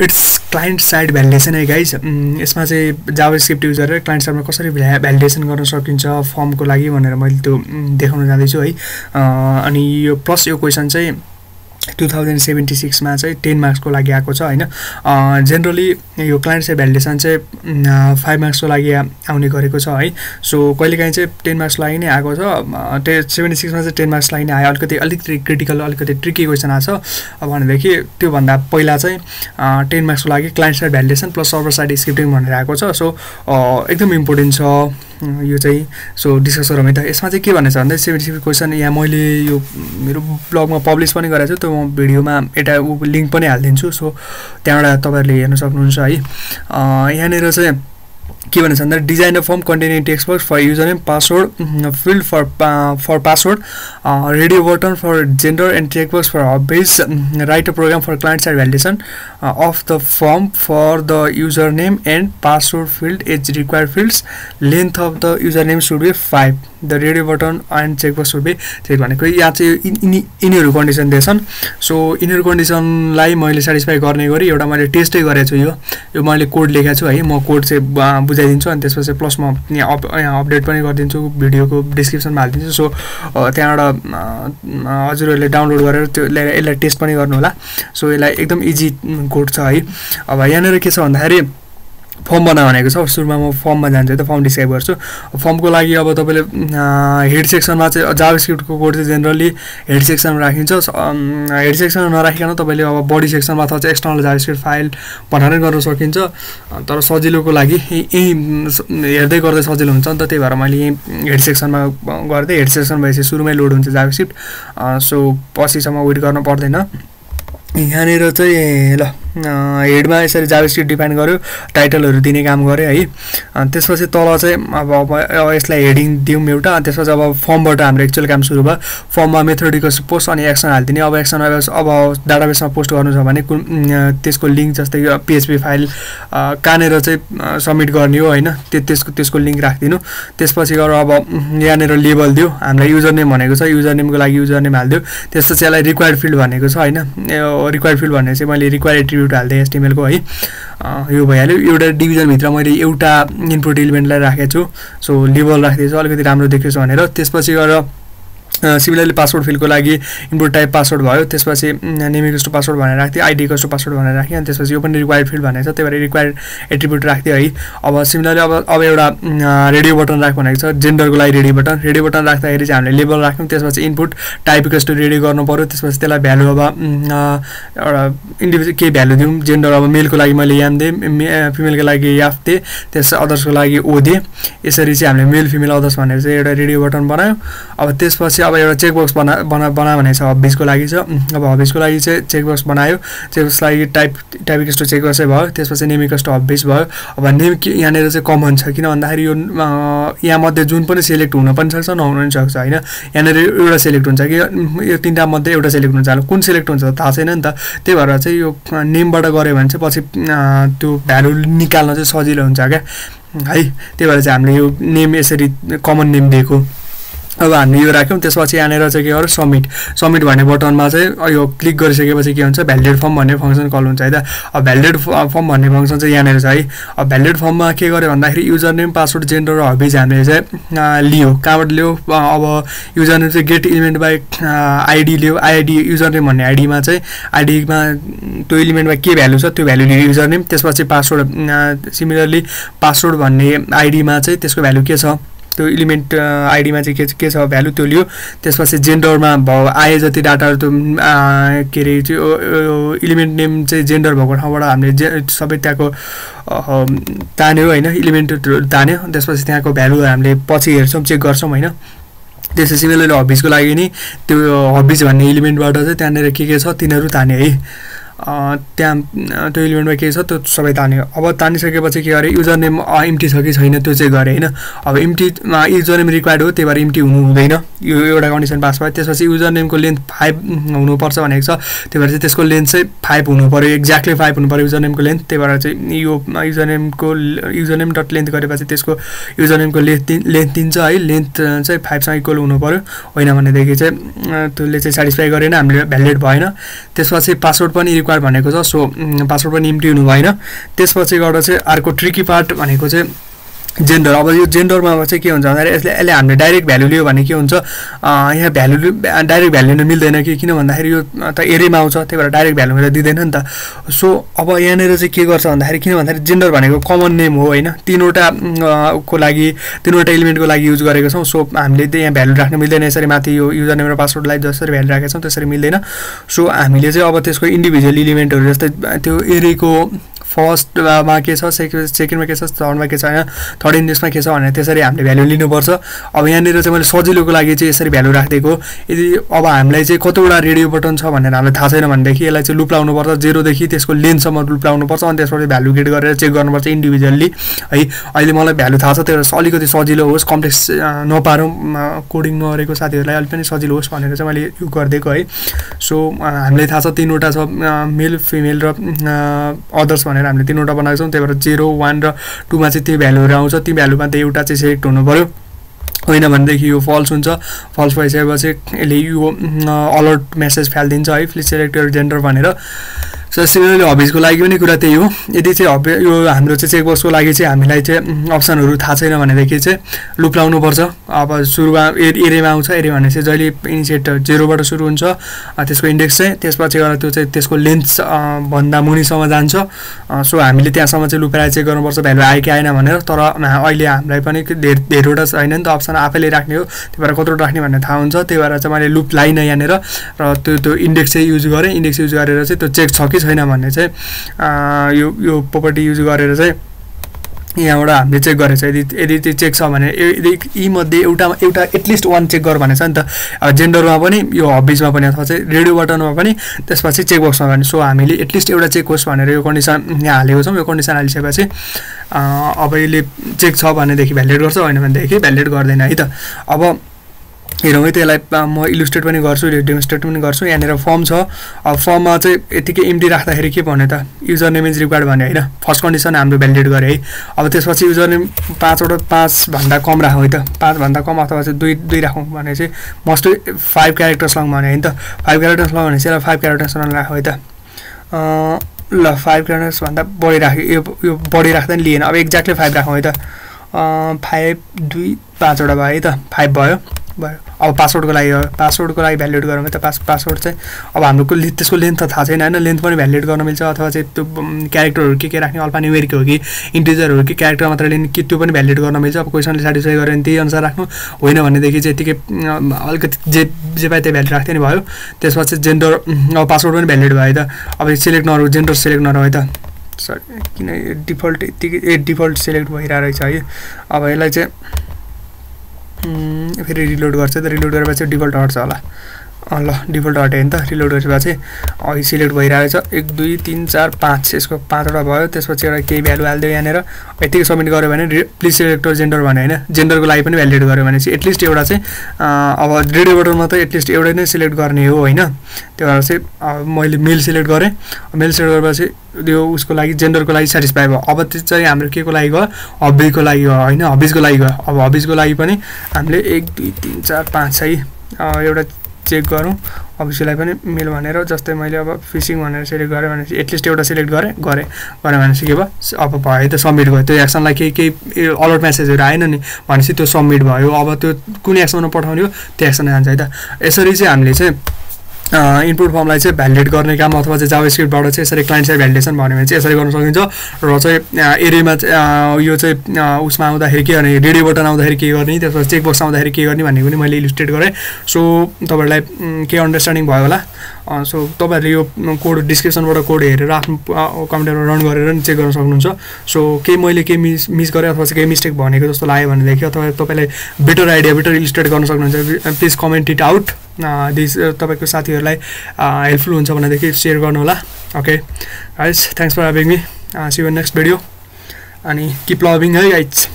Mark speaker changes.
Speaker 1: It's client side validation है guys यसमा चाहिँ जावा स्क्रिप्ट युज गरेर क्लाइन्ट साइडमा कसरी भ्या भ्यालिडेसन गर्न सकिन्छ फर्मको लागि भनेर मैले त्यो देखाउन जाँदैछु है। अनि यो प्लस यो क्वेसन चाहिँ टु थाउजन्ड सेभेन्टी सिक्समा चाहिँ टेन मार्क्सको लागि आएको छ होइन? जेनरली यो क्लाइन्ट भ्यालिडेसन चाहिँ फाइभ मार्क्सको लागि आउने गरेको छ है? सो कहिलेकाहीँ चाहिँ टेन मार्क्सको लागि नै आएको छ टे सेभेन्टी सिक्समा चाहिँ टेन मार्क्स लागि नै आयो। अलिकति अलिकति क्रिटिकल अलिकति ट्रिकी क्वेसन आएको छ। भनेदेखि त्योभन्दा पहिला चाहिँ टेन मार्क्सको लागि client side validation plus server side scripting भनेर आएको छ। सो एकदम इम्पोर्टेन्ट छ। यो चाहिँ सो डिस्कस गरौँ है त। यसमा चाहिँ के भनेछ भन्दा सेभेन्टी सिक्स क्वेसन यहाँ मैले यो मेरो ब्लगमा पब्लिस पनि गरेको छु त्यो म भिडियोमा एउटा लिङ्क पनि हालिदिन्छु। सो त्यहाँबाट तपाईँहरूले हेर्न सक्नुहुन्छ है। यहाँनिर चाहिँ के भनेछ भन्दा design a form containing text box for user name password field for for password radio button for gender and check box for hobbies write a program for client side validation of the form for the user name and password field as required fields length of the user name should be five the radio button and check box should be त्यही भनेको यहाँ चाहिँ यिनी यिनीहरू condition दिएछन्। So यिनीहरू कन्डिसनलाई मैले satisfy गर्ने गरी एउटा मैले टेस्टै गरेको छु यो। यो मैले कोड लेखेको छु है। म कोड चाहिँ बुझाइदिन्छु अनि त्यसपछि प्लस म यहाँ अप यहाँ अपडेट पनि गरिदिन्छु भिडियोको डिस्क्रिप्सनमा हालिदिन्छु। सो त्यहाँबाट हजुरहरूले डाउनलोड गरेर त्यो यसलाई टेस्ट पनि गर्नु होला सो यसलाई एकदम इजी कोड छ है। अब यहाँनिर के छ भन्दाखेरि फर्म बना भनेको छ। सुरुमा म फर्ममा जान्छु त फर्म डिस्क्राइब गर्छु। फर्मको लागि अब तपाईँले हेड सेक्सनमा चाहिँ जावा स्क्रिप्टको कोड चाहिँ जेनरली हेड सेक्सनमा राखिन्छ। हेड सेक्सनमा नराखिकन तपाईँले अब बडी सेक्सनमा अथवा चाहिँ एक्सटर्नल जावा स्क्रिप्ट फाइल बनाएर गर्न सकिन्छ। तर सजिलोको लागि यहीँ हेर्दै गर्दै सजिलो हुन्छ। नि त त्यही भएर मैले यहीँ हेड सेक्सनमा गर्दै हेड सेक्सन भएपछि सुरुमै लोड हुन्छ जावा स्क्रिप्ट सो पछिसम्म वेट गर्न पर्दैन। यहाँनिर चाहिँ ल। हेडमा यसरी जाभेस्क्रिप्ट डिफाइन गऱ्यो टाइटलहरू दिने काम गऱ्यो है। अनि त्यसपछि तल चाहिँ अब अब यसलाई हेडिङ दिउँ एउटा अनि त्यसपछि अब फर्मबाट हाम्रो एक्चुअल काम सुरु भयो। फर्ममा मेथोडिकल पोस्ट अनि एक्सन हालिदिने। अब एक्सन अब डाटाबेसमा पोस्ट गर्नु छ भने कुन त्यसको लिङ्क जस्तै पिएचपी फाइल कहाँनिर चाहिँ सब्मिट गर्ने हो होइन त्यो त्यसको त्यसको लिङ्क राखिदिनु। त्यसपछि गएर अब यहाँनिर लेबल दियो हामीलाई युजर नेम भनेको छ युजर नेमको लागि युजर नेम हालिदियो त्यसपछि यसलाई रिक्वायर्ड फिल्ड भनेको छ होइन। रिक्वायर्ड फिल्ड भने चाहिँ मैले रिक्वायर्ड एट्रिब्युट हाल्थेँ एसटिएमएलको है। यो भइहाल्यो। एउटा डिभिजनभित्र मैले एउटा इनपुट इलिमेन्टलाई राखेको छु। सो लेबल राखिदिएछु अलिकति राम्रो देखेछु भनेर। त्यसपछि गएर सिमिलरली पासवर्ड फिल्डको लागि इनपुट टाइप पासवर्ड भयो त्यसपछि नेम टु पासवर्ड भनेर राख्थेँ आइडी कस्तो पासवर्ड भनेर राखेँ अनि त्यसपछि यो पनि रिक्वायर्ड फिल्ड भनेको छ त्यही भएर रिक्वायर्ड एट्रिब्युट राख्थेँ है। अब सिमिलरली अब अब एउटा रेडियो बटन राख भनेको छ जेन्डरको लागि रेडियो बटन रेडियो बटन राख्दाखेरि चाहिँ हामीले लेबल राख्यौँ त्यसपछि इनपुट टाइप टु रेडी गर्नु पऱ्यो त्यसपछि त्यसलाई भ्यालु अब एउटा इन्डिभिजुअल केही भ्यालु दिउँ जेन्डर अब मेलको लागि मैले याम दिएँ फिमेलको लागि याफ दिएँ त्यस अदर्सको लागि ओ दिएँ। यसरी चाहिँ हामीले मेल फिमेल अदर्स भनेर चाहिँ एउटा रेडियो बटन बनायौँ। अब त्यसपछि अब एउटा चेकबक्स बना बना बना भनेको छ हबिजको लागि छ। अब हबिजको लागि चाहिँ चेकबक्स बनायो। चेकबक्स लागि टाइप टाइपिक यस्तो चेकबक्सै भयो। त्यसपछि नेमिक यस्तो हबिज भयो। अब नेम यहाँनिर चाहिँ कमन छ। किन भन्दाखेरि यो यहाँमध्ये जुन पनि सेलेक्ट हुन पनि सक्छ नहुन पनि सक्छ होइन? यहाँनिर एउटा सेलेक्ट हुन्छ कि यो तिनवटा मध्ये एउटा सेलेक्ट हुन्छ। कुन सेलेक्ट हुन्छ थाहा छैन नि त। त्यही भएर चाहिँ यो नेमबाट गऱ्यो भने चाहिँ पछि त्यो भ्यालु निकाल्न चाहिँ सजिलो हुन्छ क्या। है? त्यही भएर चाहिँ हामीले यो नेम यसरी कमन नेम दिएको। अब हामीले यो राख्यौँ त्यसपछि यहाँनिर चाहिँ के गर्यो सब्मिट सब्मिट भन्ने बटनमा चाहिँ यो क्लिक गरिसकेपछि के हुन्छ भ्यालिडेट फर्म भन्ने फङ्सन कल हुन्छ है त? अब भ्यालिडेट फर्म भन्ने फङ्सन चाहिँ यहाँनिर छ है? अब भ्यालिडेट फर्ममा के गर्यो भन्दाखेरि युजर नेम पासवर्ड जेन्डर र हबिज हामीले चाहिँ लियो। कहाँबाट लियो? अब युजर नेम चाहिँ गेट इलिमेन्ट बाई आइडी लियो। आइडी युजर नेम भन्ने आइडीमा चाहिँ आइडीमा त्यो इलिमेन्टमा के भ्यालु छ त्यो भ्यालु लियो युजर नेम त्यसपछि पासवर्ड सिमिलरली पासवर्ड भन्ने आइडीमा चाहिँ त्यसको भ्यालु के छ? त्यो इलिमेन्ट आइडीमा चाहिँ के के छ भ्यालु त्यो लियो। त्यसपछि जेन्डरमा भयो आए जति डाटाहरू त्यो के अरे त्यो इलिमेन्ट नेम चाहिँ जेन्डर भएको ठाउँबाट हामीले जे सबै त्यहाँको तान्यो होइन इलिमेन्टहरू तान्यो। त्यसपछि त्यहाँको भ्यालु हामीले पछि हेर्छौँ चेक गर्छौँ होइन। त्यसपछि सिमिलरली हबिजको लागि नि त्यो हबिज भन्ने इलिमेन्टबाट चाहिँ त्यहाँनिर के के छ तिनीहरू ताने है। त्यहाँ त्यो इलिमेन्टमा के छ? त्यो सबै तान्यो। अब तानिसकेपछि के गरेँ युजर नेम इम्टी छ कि छैन त्यो चाहिँ गरेँ होइन? अब इम्टीमा युजर नेम रिक्वायर्ड हो त्यही भएर इम्टी हुनु हुँदैन। यो एउटा कन्डिसन पास भयो। त्यसपछि युजर नेमको लेन्थ फाइभ हुनुपर्छ भनेको छ। त्यही भएर चाहिँ त्यसको लेन्थ चाहिँ फाइभ हुनु पऱ्यो एक्ज्याक्टली फाइभ हुनु पऱ्यो युजर नेमको लेन्थ। त्यही भएर चाहिँ यो युजर नेमको युजर नेम डट लेन्थ गरेपछि त्यसको युजर नेमको लेन्थ लेन्थ दिन्छ है। लेन्थ चाहिँ फाइभसँग इक्वल हुनु पऱ्यो होइन भनेदेखि चाहिँ त्यसले चाहिँ सेटिस्फाई गरेन हामीले भ्यालिडेट भएन। त्यसपछि पासवर्ड पनि रिक्वायर भनेको छ सो पासवर्ड पनि इम्टी हुनु भएन त्यसपछि गएर चाहिँ अर्को ट्रिकी पार्ट भनेको चाहिँ जेन्डर। अब यो जेन्डरमा चाहिँ के हुन्छ भन्दाखेरि यसले यसले हामीले डाइरेक्ट भ्यालु लियो भने के हुन्छ? यहाँ भ्यालु डाइरेक्ट भ्यालु लिन मिल्दैन कि किन भन्दाखेरि यो त एरियामा आउँछ त्यही भएर डाइरेक्ट भ्यालु मिलेर दिँदैन नि त। सो अब यहाँनिर चाहिँ के गर्छ भन्दाखेरि किन भन्दाखेरि जेन्डर भनेको कमन नेम हो होइन? तिनवटा को लागि तिनवटा इलिमेन्टको लागि युज गरेको छौँ। सो हामीले यहाँ भ्यालु राख्नु मिल्दैन। यसरी माथि यो युजर नेम र पासवर्डलाई जसरी भ्यालु राखेको छौँ त्यसरी मिल्दैन। सो हामीले चाहिँ अब त्यसको इन्डिभिजुअल इलिमेन्टहरू जस्तै त्यो एरियाको फर्स्टमा के छ सेकेन्ड सेकेन्डमा के छ थर्डमा के छ होइन? थर्ड इन्डेक्समा के छ भनेर त्यसरी हामीले भ्यालु लिनुपर्छ। अब यहाँनिर चाहिँ मैले सजिलोको लागि चाहिँ यसरी भ्यालु राखिदिएको। यदि अब हामीलाई चाहिँ कतिवटा रेडियो बटन छ भनेर हामीलाई थाहा छैन भनेदेखि यसलाई चाहिँ लुप लाउनुपर्छ जेरोदेखि त्यसको लेन्थसम्म लुप लाउनुपर्छ अनि त्यसपछि भ्यालु गेट गरेर चेक गर्नुपर्छ इन्डिभिजुअल्ली। है अहिले मलाई भ्यालु थाहा छ त्यो अलिकति सजिलो होस् कम्प्लेक्स नपारौँ कोडिङ नगरेको साथीहरूलाई अलिक पनि सजिलो होस् भनेर चाहिँ मैले यो गरिदिएको है। सो हामीलाई थाहा छ तिनवटा छ मेल फिमेल र अदर्स भनेर। हामीले तिनवटा बनाएको छौँ त्यही भएर जेरो वान र टूमा चाहिँ त्यो भ्यालुहरू आउँछ। ती भ्यालुमा त एउटा चाहिँ सेलेक्ट हुनु पऱ्यो होइन भनेदेखि यो फल्स हुन्छ। फल्स भइसकेपछि यसले यो अलर्ट मेसेज फालिदिन्छ है। सेलेक्ट जेन्डर भनेर। सो सिमिलरली हबिजको लागि पनि कुरा त्यही हो। यदि चाहिँ हबी यो हाम्रो चाहिँ चेकबक्सको लागि चाहिँ हामीलाई चाहिँ अप्सनहरू थाहा छैन भनेदेखि चाहिँ लुप लाउनुपर्छ अब सुरुमा ए एरियामा आउँछ एरिया भने चाहिँ जहिले इनिसिएट जेरोबाट सुरु हुन्छ त्यसको इन्डेक्स चाहिँ त्यसपछि गएर त्यो चाहिँ त्यसको लेन्थ भन्दा मुनिसम्म जान्छ। सो हामीले त्यहाँसम्म चाहिँ लुपेर चेक गर्नुपर्छ भ्यालु आयो कि आएन भनेर। तर अहिले हामीलाई पनि धेर धेरैवटा छैन नि त अप्सन आफैले राख्ने हो। त्यही भएर कत्रो राख्ने भन्ने थाहा हुन्छ। त्यही भएर चाहिँ मैले लुप लाइनँ यहाँनिर र त्यो त्यो इन्डेक्स चाहिँ युज गरेँ। इन्डेक्स युज गरेर चाहिँ त्यो चेक छ कि छैन भन्ने चाहिँ यो यो प्रोपर्टी युज गरेर चाहिँ यहाँबाट हामीले चेक गरेको छ यदि यदि त्यो चेक छ भने यदि यीमध्ये एउटा एउटा एटलिस्ट वान चेक गर भनेको छ नि त। जेन्डरमा पनि यो हबिजमा पनि अथवा चाहिँ रेडियो बटनमा पनि त्यसपछि चेक बक्समा पनि सो हामीले एटलिस्ट एउटा चेक होस् भनेर यो कन्डिसन यहाँ हालेको छौँ। यो कन्डिसन हालिसकेपछि अब यसले चेक छ भनेदेखि भ्यालिडेट गर्छ होइन भनेदेखि भ्यालिडेट गर्दैन है त। अब हेरौँ है त्यसलाई म इलुस्ट्रेट पनि गर्छु डेमोस्ट्रेट पनि गर्छु। यहाँनिर फर्म छ। अब फर्ममा चाहिँ यतिकै इम्टी राख्दाखेरि के भन्यो त? युजर नेम इज रिक्वायर्ड भने होइन? फर्स्ट कन्डिसन हाम्रो भ्यालिडेट गरेँ है? अब त्यसपछि युजर नेम पाँचवटा पाँचभन्दा कम राखौँ है त? पाँचभन्दा कम अथवा चाहिँ दुई दुई राखौँ भने चाहिँ मस्ट फाइभ क्यारेक्टर्स लङ भने होइन त? फाइभ क्यारेक्टर्स लङ भने चाहिँ फाइभ क्यारेक्टर्स राखौँ है त? ल फाइभ क्यारेक्टर्सभन्दा बढी राख्यो। यो यो बढी राख्दा नि लिएन। अब एक्ज्याक्टली फाइभ राखौँ है त? फाइभ दुई पाँचवटा भयो है त? फाइभ भयो। भयो। अब पासवर्डको लागि पासवर्डको लागि भ्यालिडेट गरौँ त पास पासवर्ड चाहिँ अब हाम्रो त्यसको लेन्थ त थाहा छैन होइन। लेन्थ पनि भ्यालिडेट गर्न मिल्छ अथवा चाहिँ त्यो क्यारेक्टरहरू के के राख्ने अल्पा न्युमेरिक हो कि इन्टिजरहरू कि क्यारेक्टर मात्र लिने कि त्यो पनि भ्यालिडेट गर्न मिल्छ। अब क्वेसनले सेटिस्फाई भने त्यही अनुसार राख्नु होइन भनेदेखि चाहिँ यतिकै अलिकति जे जे पाए त्यही भ्यालिड राख्थ्यो नि भयो। त्यसपछि जेन्डर अब पासवर्ड पनि भ्यालिड भयो त। अब सिलेक्ट नरह जेन्डर सिलेक्ट नरह है त। सरी किन डिफल्ट यत्तिकै ए डिफल्ट सिलेक्ट भइरहेको रहेछ है। अब यसलाई चाहिँ फेरि रिलोड गर्छ त रिलोड गरेपछि डिफल्ट हट्छ होला। ल डिफल्ट हट्यो नि त रिलोड गरेपछि सिलेक्ट भइरहेको छ। एक दुई तिन चार पाँच यसको पाँचवटा भयो। त्यसपछि एउटा केही भ्यालु हालिदियो यहाँनिर। यतिकै सबमिट गऱ्यो भने प्लिज सेलेक्टर जेन्डर भन्यो होइन? जेन्डरको लागि पनि भ्यालिडेट गऱ्यो भने चाहिँ एटलिस्ट एउटा चाहिँ अब रेडियो बटनमा त एटलिस्ट एउटै नै सिलेक्ट गर्ने हो होइन? त्यो भएर चाहिँ मैले मेल सिलेक्ट गरेँ। मेल सिलेक्ट गरेपछि त्यो उसको लागि जेन्डरको लागि सेटिस्फाई भयो। अब त्यो चाहिँ हाम्रो के को लागि गयो हबीको लागि गयो होइन? हबिजको लागि गयो अब हबिजको लागि पनि हामीले एक दुई तिन चार पाँच है एउटा चेक गरौँ। अफिसलाई पनि मेल भनेर जस्तै मैले अब फिसिङ भनेर सिलेक्ट गरेँ भनेपछि एटलिस्ट एउटा सिलेक्ट गरेँ गरेँ। गरेँ भनेपछि के भयो? अब भयो त सब्मिट भयो। त्यो एक्सनलाई केही केही अलर्ट म्यासेजहरू आएन नि। भनेपछि त्यो सब्मिट भयो। अब त्यो कुन एक्सनमा पठाउने हो त्यो एक्सन जान्छ है त। यसरी चाहिँ हामीले चाहिँ इनपुट फर्मलाई चाहिँ भ्यालिडेट गर्ने काम अथवा चाहिँ जावा स्क्रिप्टबाट चाहिँ यसरी क्लाइन्ट साइड भ्यालिडेसन भन्यो भने चाहिँ यसरी गर्न सकिन्छ। र चाहिँ एरियामा यो चाहिँ उसमा आउँदाखेरि के गर्ने रेडियो बटन आउँदाखेरि के गर्ने त्यसपछि चेकबक्स आउँदाखेरि के गर्ने भन्ने पनि मैले इलिस्ट्रेट गरेँ। सो तपाईँहरूलाई के अन्डरस्ट्यान्डिङ भयो होला? सो तपाईँहरूले यो कोड डिस्क्रिप्सनबाट कोड हेरेर आफ्नो कम्प्युटरमा रन गरेर नि चेक गर्न सक्नुहुन्छ। सो केही मैले केही मिस मिस गरेँ अथवा चाहिँ केही मिस्टेक भनेको जस्तो लाग्यो भनेदेखि अथवा तपाईँलाई बेटर आइडिया बेटर इलिस्ट्रेट गर्न सक्नुहुन्छ प्लिज कमेन्ट इट आउट तपाईँको साथीहरूलाई हेल्पफुल हुन्छ भनेदेखि सेयर गर्नु होला। Okay guys thanks for having me see you next video अनि किप लभिङ है गाइज